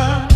time.